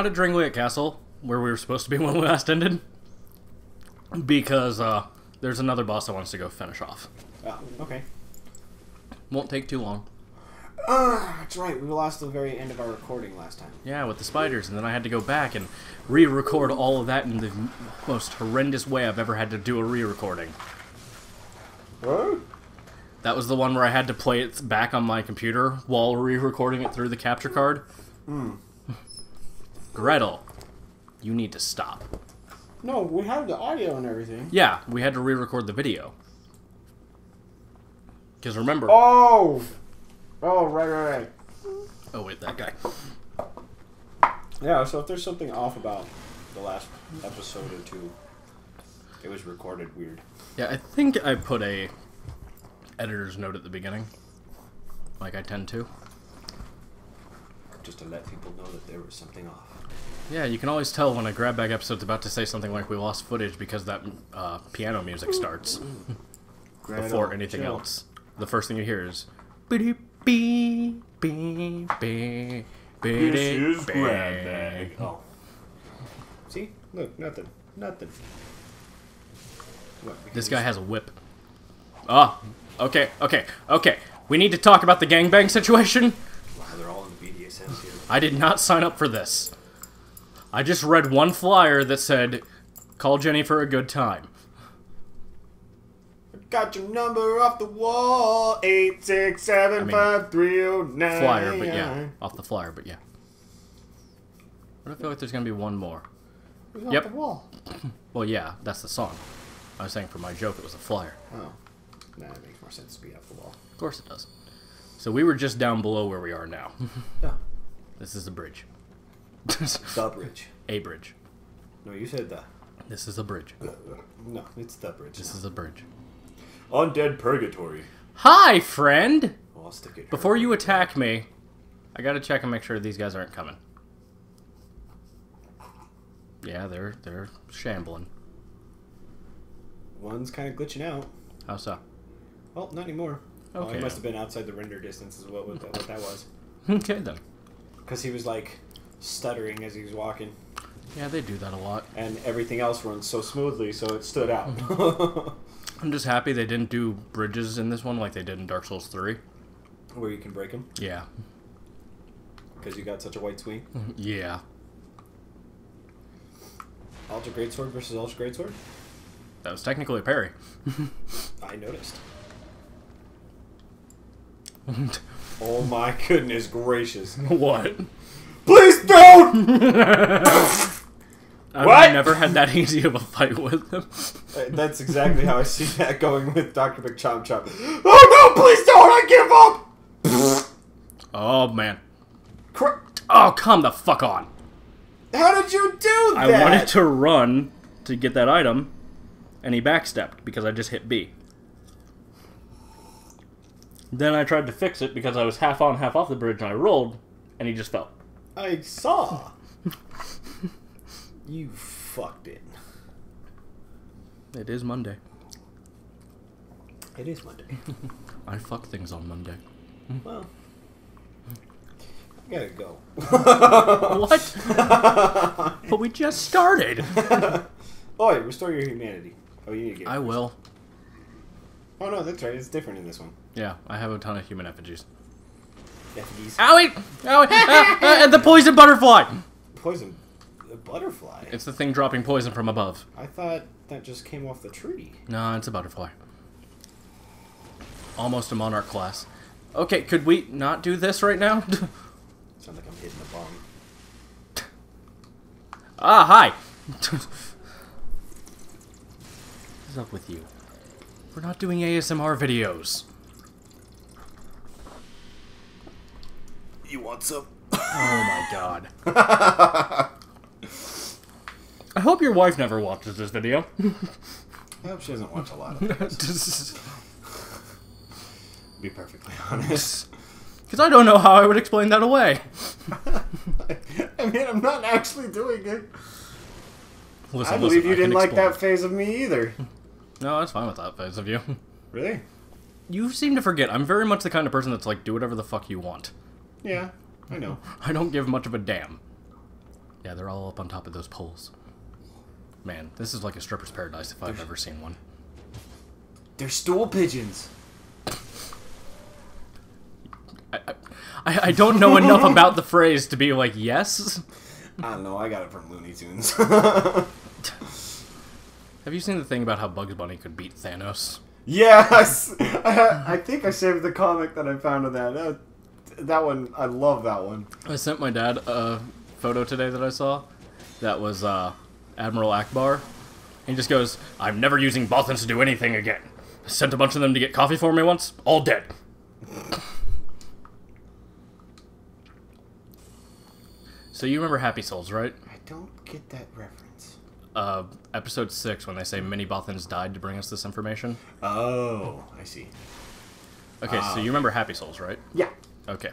Okay, we're not at Drangleic Castle, where we were supposed to be when we last ended. Because, uh, there's another boss that wants to go finish off. Oh, okay. Won't take too long. Uh, that's right. We lost the very end of our recording last time. Yeah, with the spiders, and then I had to go back and re-record all of that in the most horrendous way I've ever had to do a re-recording. What? That was the one where I had to play it back on my computer while re-recording it through the capture card. Gretel, you need to stop. No, we have the audio and everything. Yeah, we had to re-record the video. Because remember... Oh! Oh, right, right, right. Oh, wait, that guy. Yeah, so if there's something off about the last episode or two, it was recorded weird. Yeah, I think I put a editor's note at the beginning. Like I tend to. Just to let people know that there was something off. Yeah, you can always tell when a grab bag episode's about to say something like we lost footage because that uh, piano music starts before anything chill. else. The first thing you hear is "Biddy bee bee bee biddy bee." Oh. See? Look, nothing. Nothing. What, This guy has a whip. Ah, okay, okay, okay. We need to talk about the gangbang situation. Wow, they're all in BDSM here. I did not sign up for this. I just read one flyer that said, "Call Jenny for a good time." Got your number off the wall. Eight six seven five three zero nine. Flyer, but yeah, off the flyer, but yeah. But I feel like there's gonna be one more. Off Yep. the wall. Well, yeah, that's the song. I was saying for my joke, it was a flyer. Oh, nah, that makes more sense to be off the wall. Of course it does. So we were just down below where we are now. Yeah. This is a bridge. The bridge. a bridge. No, you said the. This is a bridge. Uh, uh, no, it's the bridge. This now. is a bridge. Undead Purgatory. Hi, friend. Well, I'll stick it. Before you attack me, I gotta check and make sure these guys aren't coming. Yeah, they're they're shambling. One's kind of glitching out. How so? Oh, not anymore. Oh, Okay. he must have been outside the render distance, is what, what, that, what that was. Okay then. Because he was like stuttering as he was walking, Yeah, they do that a lot. and everything else runs so smoothly, so it stood out. Mm-hmm. I'm just happy they didn't do bridges in this one like they did in Dark Souls 3. Where you can break them Yeah. because you got such a white swing. Mm-hmm. Yeah. Ultra Greatsword versus Ultra Greatsword. That was technically a parry. I noticed. Oh my goodness gracious! what? Please don't. I've What? never had that easy of a fight with him. Uh, That's exactly how I see that going with Doctor McChomp Chomp. Oh no! Please don't! I give up. Oh man. Cr- Oh, come the fuck on. How did you do that? I wanted to run to get that item, and he backstepped because I just hit B. Then I tried to fix it because I was half on, half off the bridge, and I rolled, and he just fell. I saw. you fucked it. It is Monday. It is Monday. I fuck things on Monday. well, I gotta go. What? but we just started. Oi, restore your humanity. Oh, you need to get. I will. Oh no, that's right. It's different in this one. Yeah, I have a ton of human effigies. Effigies. Owie! Owie! ah, ah, the poison butterfly! Poison. the butterfly. It's the thing dropping poison from above. I thought that just came off the tree. No, it's a butterfly. Almost a monarch class. Okay, could we not do this right now? Sounds like I'm hitting a bomb. ah, hi! What's up with you? We're not doing ASMR videos. You want some? Oh my god. I hope your wife never watches this video. I hope she doesn't watch a lot of this. Be perfectly honest. Because I don't know how I would explain that away. I mean, I'm not actually doing it. Listen, I believe listen, you can didn't like explain. that phase of me either. No, that's fine with that phase of you. Really? You seem to forget. I'm very much the kind of person that's like, do whatever the fuck you want. Yeah, I know. I don't give much of a damn. Yeah, they're all up on top of those poles. Man, this is like a stripper's paradise if I've ever seen one. They're stool pigeons. I, I, I don't know enough about the phrase to be like, yes? I don't know. I got it from Looney Tunes. Have you seen the thing about how Bugs Bunny could beat Thanos? yes, I, I think I saved the comic that I found of that. Uh, that one, I love that one. I sent my dad a photo today that I saw that was uh, Admiral Ackbar. He just goes, I'm never using Bothans to do anything again. I sent a bunch of them to get coffee for me once, all dead. so you remember Happy Souls, right? I don't get that reference. Uh, episode 6, when they say many Bothans died to bring us this information. Oh, I see. Okay, so you remember Happy Souls, right? Yeah. Okay.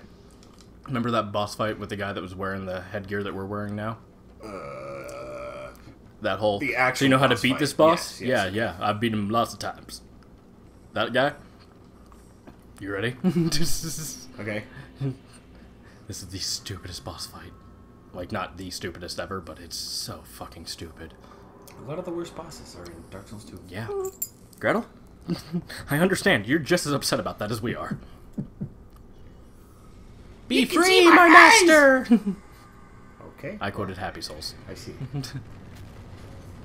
Remember that boss fight with the guy that was wearing the headgear that we're wearing now? Uh, That whole. The So you know how to beat fight. this boss? Yes, yes. Yeah, yeah. I've beat him lots of times. That guy. You ready? okay. this is the stupidest boss fight. Like not the stupidest ever, but it's so fucking stupid. A lot of the worst bosses are in Dark Souls 2. Yeah. Gretel? I understand. You're just as upset about that as we are. Be can free, my, my master! Okay. I quoted Happy Souls. I see.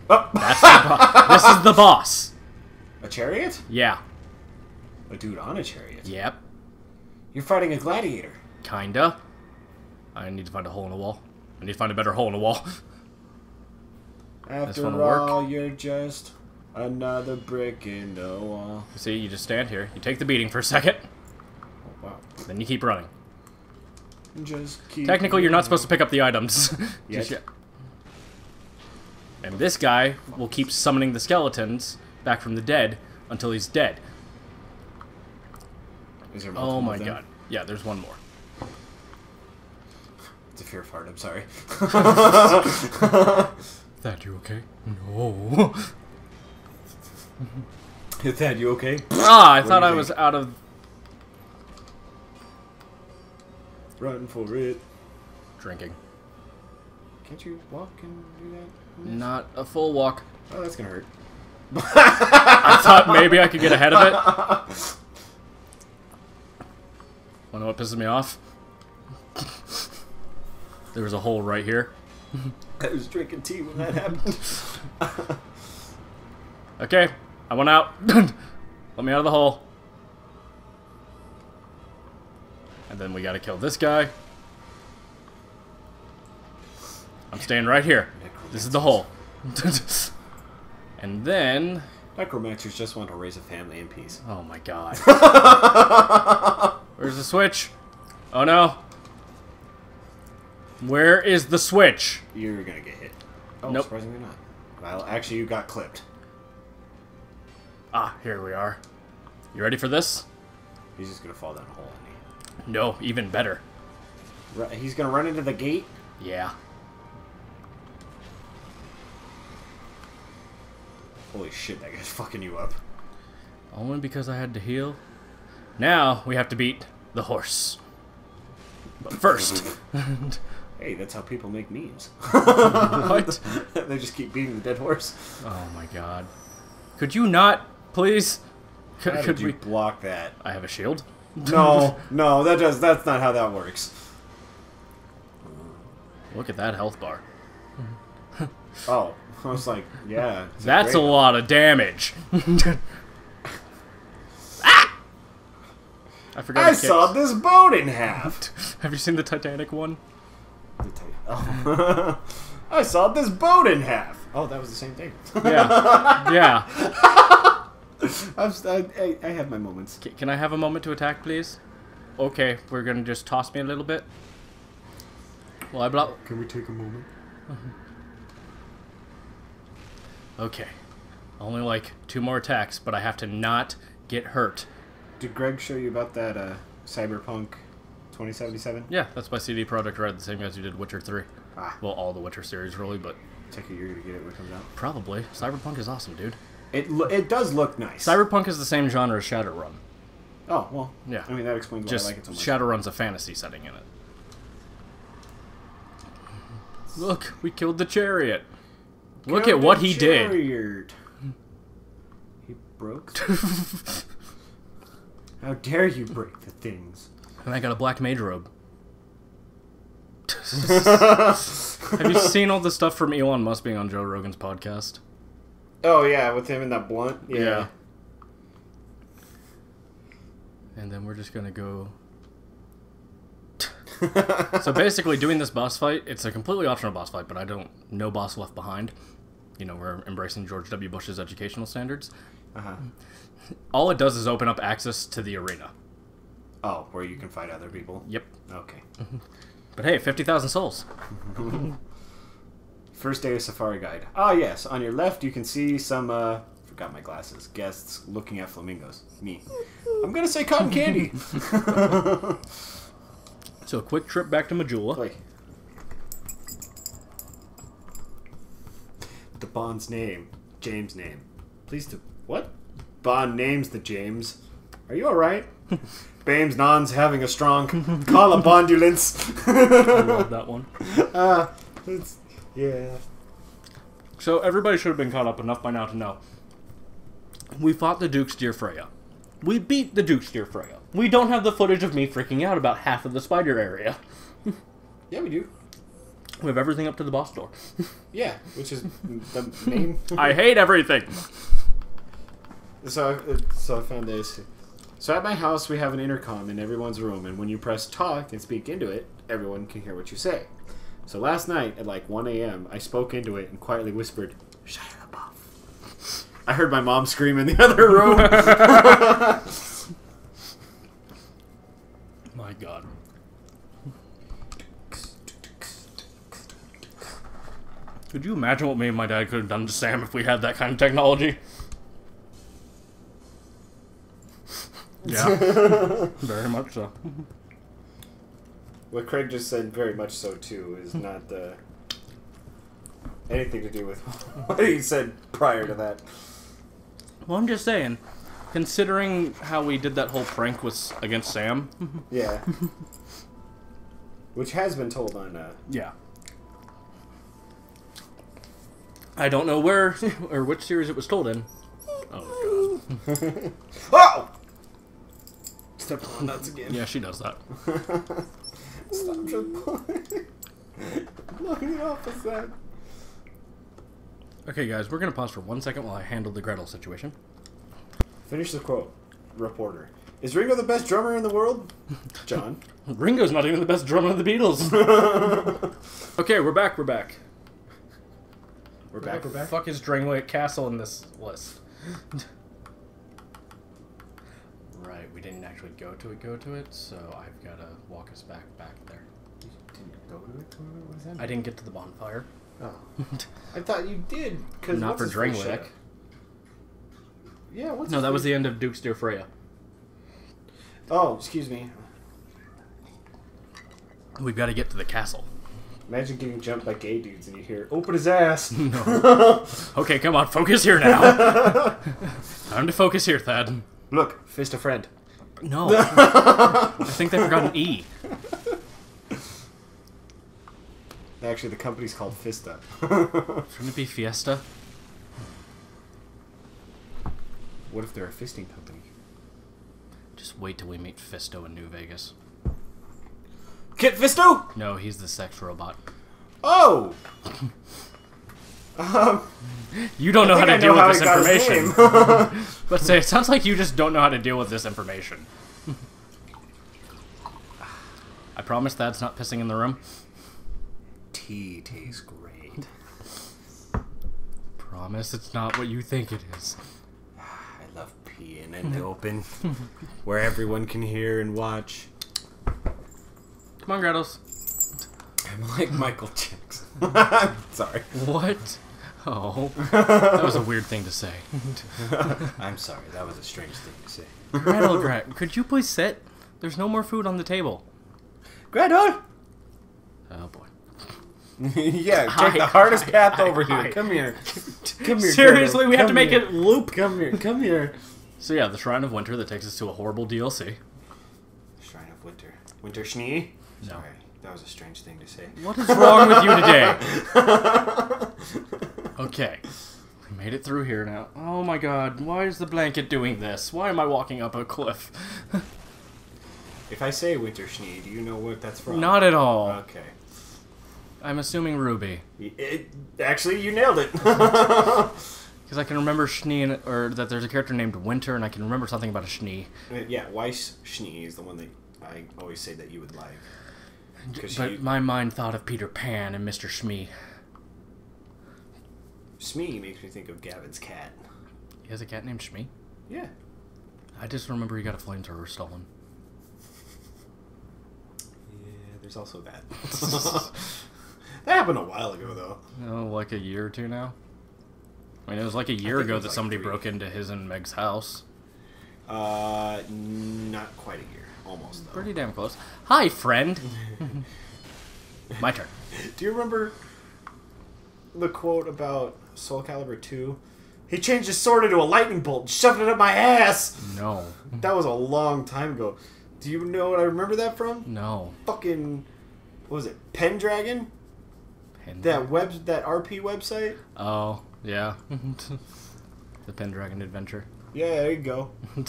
oh, That's the this is the boss. a chariot? Yeah. A dude on a chariot. Yep. You're fighting a gladiator. Kinda. I need to find a hole in the wall. I need to find a better hole in the wall. After wanna work. all, you're just another brick in the wall. See, you just stand here. You take the beating for a second, Oh, wow. then you keep running. Just keep. Technically, you're not supposed to pick up the items. Yet. Just yet. And this guy will keep summoning the skeletons back from the dead until he's dead. Is there Oh my god. Yeah, there's one more. It's a fear fart. I'm sorry. That you okay? No. Is that you okay? ah, I do thought I think? was out of Run for it. drinking. Can't you walk and do that? Not a full walk. Oh, that's gonna hurt. I thought maybe I could get ahead of it. Wanna know what pisses me off? There was a hole right here. I was drinking tea when that happened. Okay, I went out. Let me out of the hole. And then we gotta kill this guy. I'm staying right here. This is the hole. and then. Necromancers just want to raise a family in peace. Oh my god. Where's the switch? Oh no. Where is the switch? You're gonna get hit. Oh, Nope. surprisingly not. Well, actually, you got clipped. Ah, here we are. You ready for this? He's just gonna fall down a hole. No, even better. He's gonna run into the gate. Yeah. Holy shit, that guy's fucking you up. Only because I had to heal. Now we have to beat the horse. But first, Hey, that's how people make memes. what? they just keep beating the dead horse. Oh my god. Could you not, please? Could, How could we? block that? I have a shield. No, no, that does. That's not how that works. Look at that health bar. Oh, I was like, yeah. That's a great- lot of damage. ah! I forgot. I saw kick. this boat in half. Have you seen the Titanic one? Oh. I saw this boat in half. Oh, that was the same thing. Yeah. yeah. I'm, s- I, I, I have my moments. C- Can I have a moment to attack, please? Okay, we're gonna just toss me a little bit. Well, I block. Can we take a moment? Okay. Only like two more attacks, but I have to not get hurt. Did Greg show you about that uh, Cyberpunk 2077? Yeah, that's by CD Projekt Red, the same guys who did Witcher 3. Ah, Well, all the Witcher series, really, but take it you're gonna get it when it comes out. probably. Cyberpunk is awesome, dude. It lo- it does look nice. Cyberpunk is the same genre as Shadowrun. oh well, Yeah. I mean that explains why Just I like it so much. Shadowrun's a fantasy setting in it. Look, we killed the chariot. Look Killed at what the he did. chariot. He broke. How dare you break the things? And I got a black mage robe. Have you seen all the stuff from Elon Musk being on Joe Rogan's podcast? Oh yeah, with him in that blunt. Yeah. And then we're just gonna go. So basically, doing this boss fight, it's a completely optional boss fight, but I don't. No boss left behind. You know, we're embracing George W. Bush's educational standards. uh-huh. All it does is open up access to the arena. Oh, where you can fight other people. Yep. Okay. But hey, 50,000 souls. First day of Safari Guide. Ah, yes. On your left, you can see some. uh Forgot my glasses. Guests looking at flamingos. Me. I'm gonna say cotton candy. So a quick trip back to Majula. Play. The Bond's name. James' name. Please do. What? Bond names the James. Are you alright? Bames Non's having a strong colobondulance. I love that one. uh, it's, yeah. So everybody should have been caught up enough by now to know. We fought the Duke's Dear Freja. We beat the Duke's Dear Freja. We don't have the footage of me freaking out about half of the spider area. Yeah, we do. We have everything up to the boss door. Yeah, which is the main. I hate everything. So, I- so I found this. So at my house, we have an intercom in everyone's room, and when you press talk and speak into it, everyone can hear what you say. So last night at like 1 a.m., I spoke into it and quietly whispered, "Shia LaBeouf." I heard my mom scream in the other room. My God. Could you imagine what me and my dad could have done to Sam if we had that kind of technology? Yeah, very much so. What Craig just said, very much so too, is not uh, anything to do with what he said prior to that. Well, I'm just saying, considering how we did that whole prank with against Sam. Yeah. Which has been told on. Uh, Yeah. I don't know where or which series it was told in. Oh god. oh! Step on nuts again. Yeah, she does that. Stop just pulling. Blowing the opposite. Okay, guys, we're gonna pause for one second while I handle the Gretel situation. Finish the quote. Reporter. Is Ringo the best drummer in the world? John. Ringo's not even the best drummer of the Beatles. okay, we're back. We're back. We're back, we're back. Fuck is Drangleic Castle in this list? right, we didn't actually go to it. Go to it, so I've got to walk us back back there. Didn't go to it? What was that? I didn't get to the bonfire. Oh. I thought you did. Cause Not for his face Drangleic. Yeah, what's No, his that was the end of Duke's Dear Freja. Oh, excuse me. We've got to get to the castle. Imagine getting jumped by gay dudes and you hear, open his ass. No. Okay, come on, focus here now. Time to focus here, Thad. Look, fist a friend. No. I think they forgot an E. Actually, the company's called Fista. Shouldn't it be Fiesta? what if they're a fisting company? Just wait till we meet Fisto in New Vegas. Kit Fisto? No, he's the sex robot. Oh! um, You don't know how to I deal with this he got his information. but say it sounds like you just don't know how to deal with this information. I promise Thad's not pissing in the room. Tea tastes great. Promise it's not what you think it is. I love peeing in the open, where everyone can hear and watch. Come on, Grettles. I'm like Michael Jackson. sorry. What? Oh, that was a weird thing to say. I'm sorry. That was a strange thing to say. Gretel, Gret, could you please sit? There's no more food on the table. Gretel! Oh boy. yeah, take the hardest hi, path hi, over here. Come here. Come here. Seriously, Gretel. we have to make here. it loop. Come here. Come here. So yeah, the Shrine of Winter that takes us to a horrible DLC. Shrine of Winter. Winter Schnee? No. Sorry. That was a strange thing to say. What is wrong with you today? Okay. We made it through here now. Oh my god, why is the blanket doing this? Why am I walking up a cliff? If I say Winter Schnee, do you know what that's from? Not at all. Okay. I'm assuming RWBY. It, actually, you nailed it. Because I can remember Schnee, or that there's a character named Winter, and I can remember something about a Schnee. Uh, yeah, Weiss Schnee is the one that I always say that you would like. But you, my mind thought of Peter Pan and Mr. Shmee. Smee makes me think of Gavin's cat. He has a cat named Shmee? Yeah. I just remember he got a flamethrower stolen. Yeah, there's also that. that happened a while ago, though. Oh, like a year or two now? I mean, it was like a year ago that like somebody three. broke into his and Meg's house. Uh, not quite a year. Almost, though. Pretty damn close. Hi, friend! My turn. Do you remember the quote about Soul Calibur 2? He changed his sword into a lightning bolt and shoved it up my ass! No. That was a long time ago. Do you know what I remember that from? No. Fucking. What was it? Pendragon? Pen- That web, that RP website? Oh, yeah. the Pendragon Adventure. Yeah, there you go.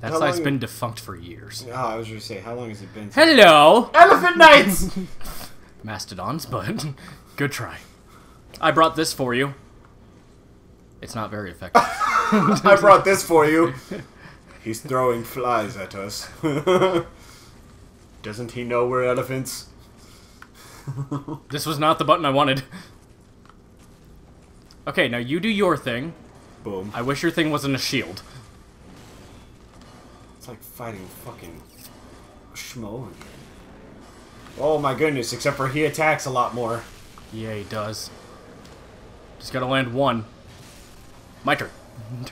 That's How site's long- been defunct for years. Oh, I was gonna say, how long has it been? Hello! Elephant Knights! Mastodons, but good try. I brought this for you. It's not very effective. I brought this for you. He's throwing flies at us. Doesn't he know we're elephants? this was not the button I wanted. Okay, now you do your thing. Boom. I wish your thing wasn't a shield. It's like fighting fucking Smough. Oh my goodness, except for he attacks a lot more. Yeah, he does. Just gotta land one. My turn.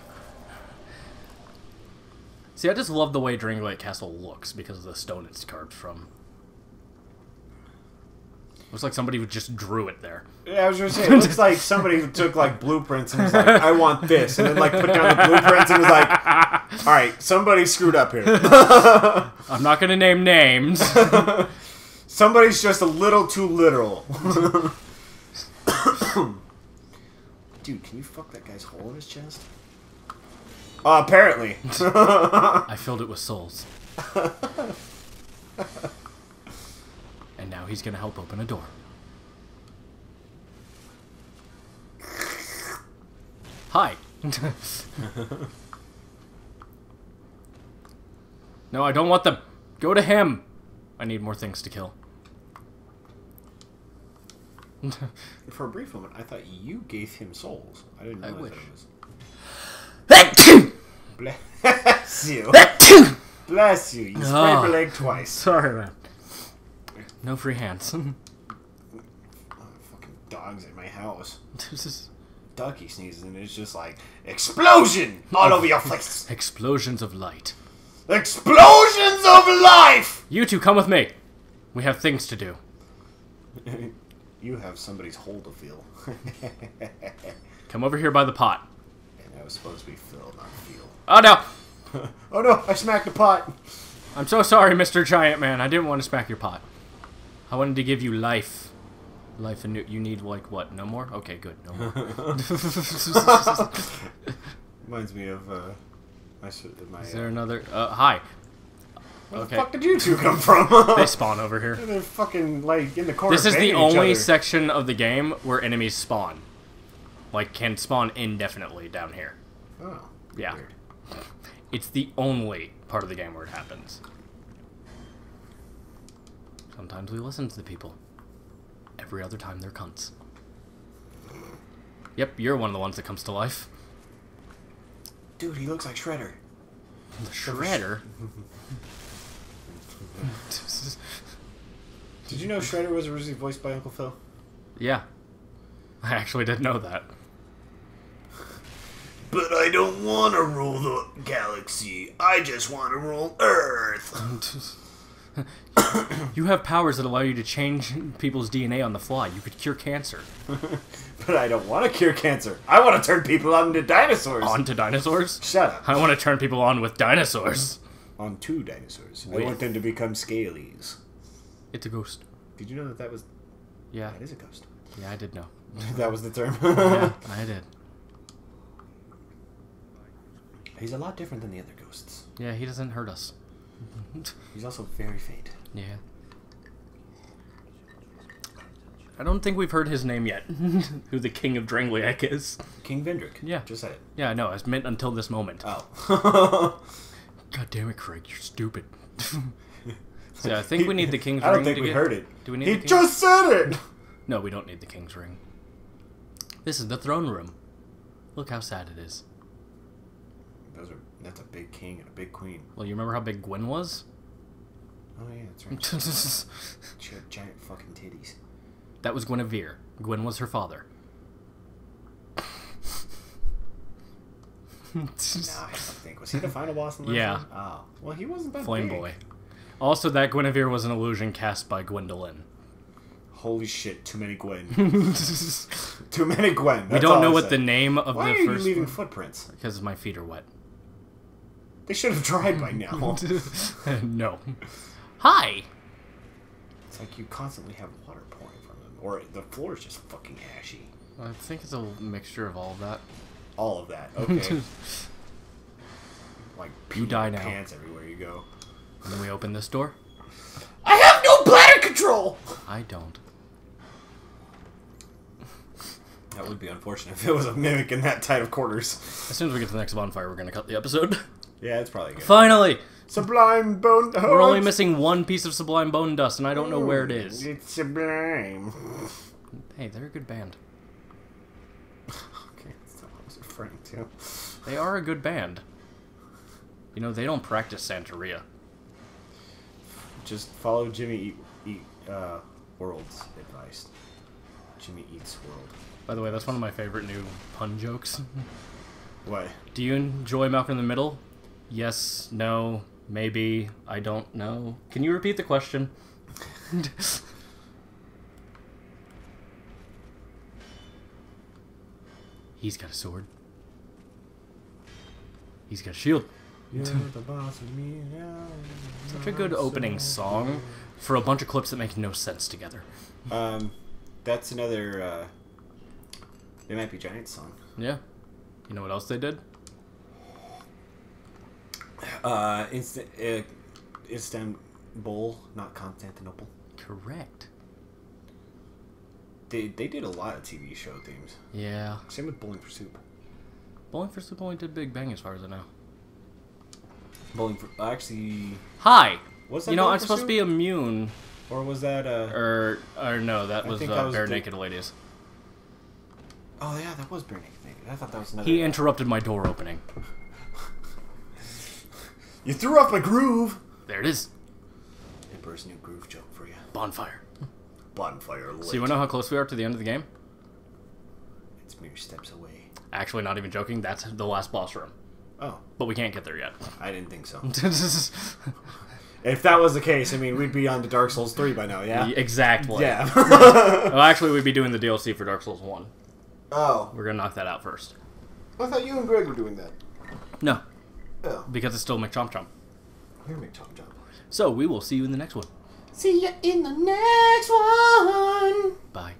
See, I just love the way Drangleic Castle looks because of the stone it's carved from. Looks like somebody who just drew it there. Yeah, I was gonna say, it looks like somebody who took like blueprints and was like, I want this, and then like put down the blueprints and was like, alright, somebody screwed up here. I'm not gonna name names. Somebody's just a little too literal. Dude, can you fuck that guy's hole in his chest? Uh, apparently. I filled it with souls. And now he's gonna help open a door. Hi. no, I don't want them. Go to him. I need more things to kill. For a brief moment, I thought you gave him souls. I didn't know I that wish. it was. Bless you. Bless you. You Ah. your leg twice. Sorry, man. No free hands. Fucking dogs at my house. this is Ducky sneezes and it's just like explosion all over your face. explosions of light. Explosions of life. You two come with me. We have things to do. you have somebody's hole to fill. Come over here by the pot. and that was supposed to be fill, not feel. Oh no! Oh no! I smacked the pot. I'm so sorry, Mr. Giant Man. I didn't want to smack your pot. I wanted to give you life. Life and new. You need like what? No more? Okay, good. No more. Reminds me of uh, my Is there uh, another? Uh, hi. where okay. the fuck did you two come from? They spawn over here. They're fucking like in the corner. This is the only other. section of the game where enemies spawn. Like, can spawn indefinitely down here. Oh, Yeah. weird. It's the only part of the game where it happens. Sometimes we listen to the people. Every other time they're cunts. Yep, you're one of the ones that comes to life. Dude, he looks like Shredder. The Shredder. Did you know Shredder was originally voiced by Uncle Phil? yeah. I actually didn't know that. But I don't want to rule the galaxy. I just want to rule Earth. You have powers that allow you to change people's DNA on the fly. You could cure cancer. But I don't want to cure cancer. I want to turn people into dinosaurs. On to dinosaurs? Shut up. I want to turn people on with dinosaurs. On two dinosaurs. I want them to become scalies. It's a ghost. Did you know that that was Yeah, that is a ghost? yeah, I did know. that was the term. yeah, I did. He's a lot different than the other ghosts. Yeah, he doesn't hurt us. He's also very faint. Yeah. I don't think we've heard his name yet. Who the king of Drangleic is. King Vendrick. Yeah. Just said it. Yeah, I know. I meant until this moment. Oh. God damn it, Craig, you're stupid. so yeah, I think we need the king's ring. I don't ring think to we get- heard it. Do we need He the king- just said it. No, we don't need the king's ring. This is the throne room. Look how sad it is. Those are that's a big king and a big queen. Well, you remember how big Gwen was? Oh yeah, that's right. she had giant fucking titties. that was Guinevere. Gwen was her father. Nah, I don't think was he the final boss in the Yeah. one? Oh, well, he wasn't that Flame big. Boy. Also, that Guinevere was an illusion cast by Gwendolyn. Holy shit! Too many Gwen. Too many Gwen. That's all don't know what the name of Why the are you leaving one- footprints? because my feet are wet. They should have dried by now. no. Hi. it's like you constantly have water pouring from them, or the floor is just fucking ashy. I think it's a mixture of all of that. All of that. Okay. like You die now. Pants everywhere you go. And then we open this door. I have no bladder control. I don't. That would be unfortunate if it was a mimic in that tight of quarters. As soon as we get to the next bonfire, we're gonna cut the episode. Yeah, it's probably good. Finally, Sublime bone. we're only missing one piece of sublime bone dust, and I don't know where it is. It's sublime. Hey, they're a good band. Okay, that's not what I was referring to. They are a good band. You know, they don't practice Santeria. Just follow Jimmy Eat, Eat uh, World's advice. Jimmy Eats World. By the way, that's one of my favorite new pun jokes. What? Do you enjoy Malcolm in the Middle? Yes, no, maybe, I don't know. Can you repeat the question? He's got a sword. He's got a shield. You're the boss of me. Such a good opening song for a bunch of clips that make no sense together. Um, that's another. Uh, they might be Giants song. Yeah. You know what else they did? Uh, instant, uh, Istanbul, not Constantinople. Correct. They they did a lot of TV show themes. Yeah. Same with Bowling for Soup. Bowling for Soup only did Big Bang as far as I know. Bowling for actually Hi! was that You know, Bowling I'm supposed to be immune. or was that uh? Or, or no, that I was, uh, that was Bare the- Naked Ladies. Oh yeah, that was Barenaked Ladies. I thought that was another. He interrupted my door opening. you threw off my groove. There it is. Emperor's new groove joke for you. Bonfire. Bonfire lit. So you wanna know how close we are to the end of the game? It's mere steps away. Actually, not even joking, that's the last boss room. Oh, But we can't get there yet. I didn't think so. If that was the case, I mean, we'd be on to Dark Souls 3 by now, yeah? exactly. Yeah. Well, actually, we'd be doing the DLC for Dark Souls 1. oh. We're gonna knock that out first. I thought you and Greg were doing that. No, because it's still McChomp Chomp. McChomp Chomp. So we will see you in the next one. See you in the next one. Bye.